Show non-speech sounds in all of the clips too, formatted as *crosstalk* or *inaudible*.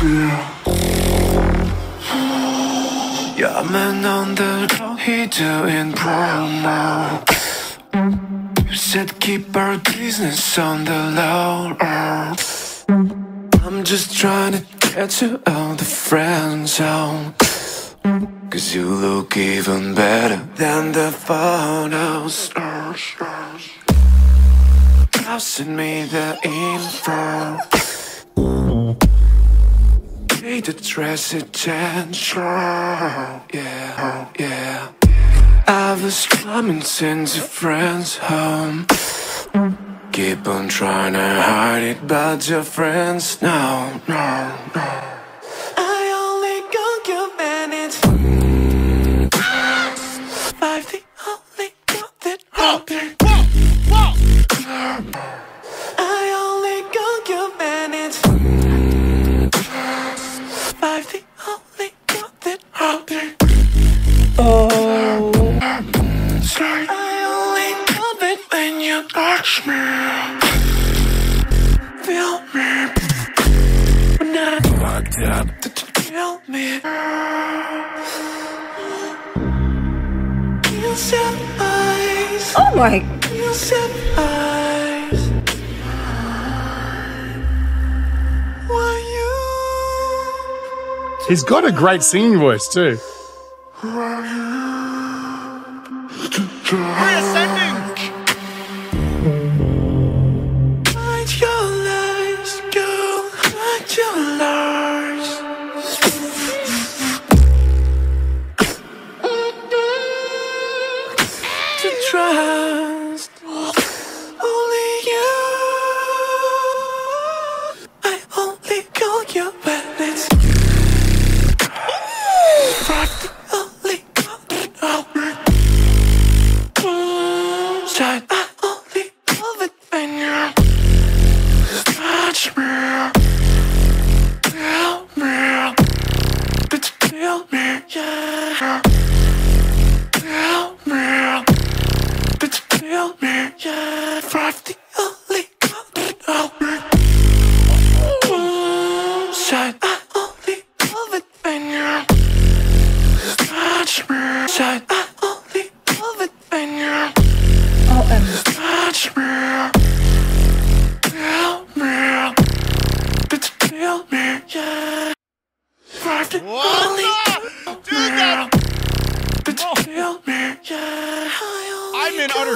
Yeah, I'm the underdog, he doing promo. You said keep our business on the low. I'm just trying to get you out the friend zone. Cause you look even better than the photos. Passing me the info. Need to dress attention Yeah, yeah. I was coming since a friend's home. Keep on trying to hide it But your friends know, no, no fucked up, that you feel me. You set eyes. Oh my. You set eyes. Why you? He's got a great singing voice too.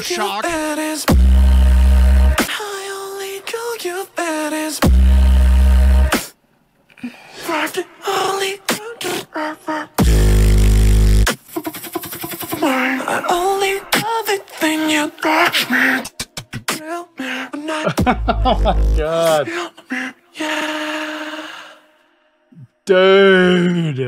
Only. I only love it when you touch me. Feel me when *laughs* I Oh my god. yeah. Dude.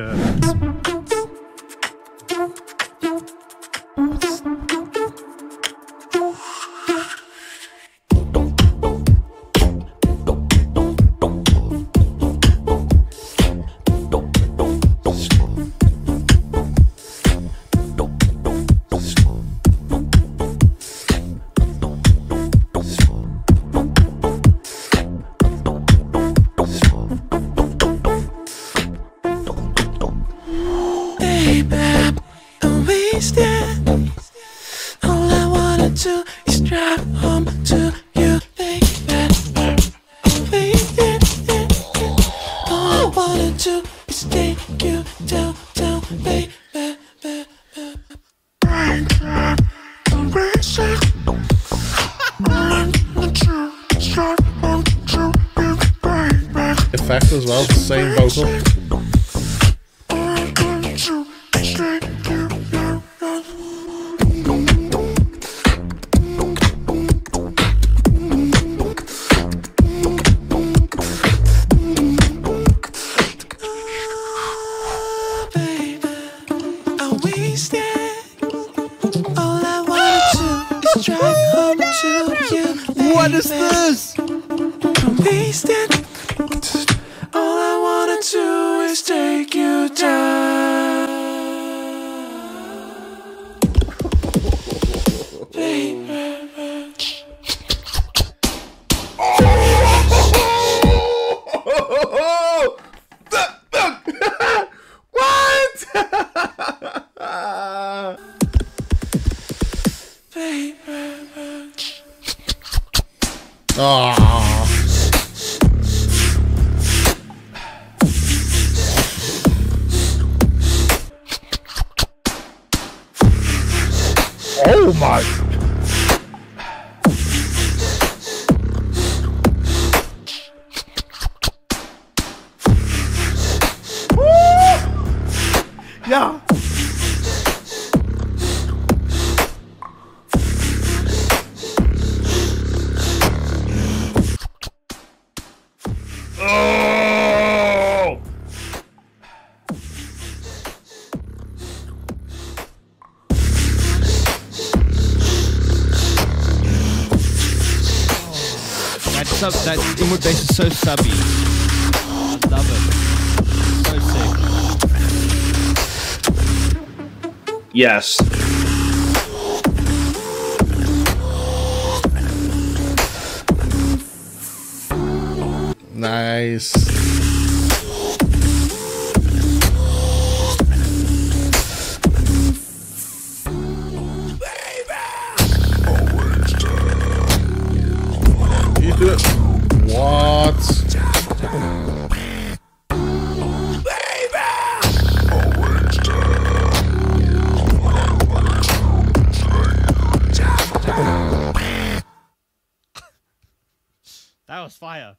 Effect as well, the same vocal. what is this? I'm wasted. All I wanna do is take you down. Baby. *laughs* Baby. *laughs* Oh. Oh my sub, that inward bass is so subby. I love it. So sick. Yes. Nice. Was fire.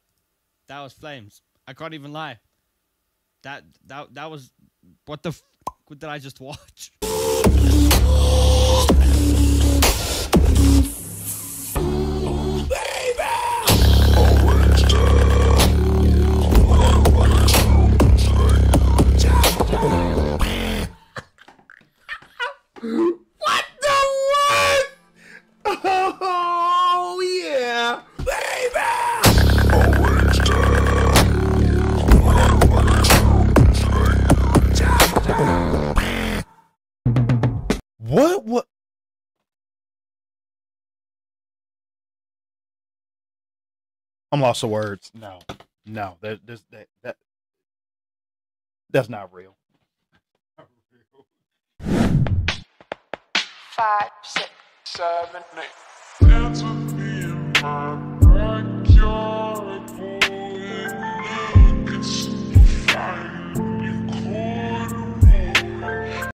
That was flames. I can't even lie. That that that was what the f- did I just watch? *laughs* What? What? I'm lost of words. No, no, that that that, that that's not real. Five, six, seven, eight.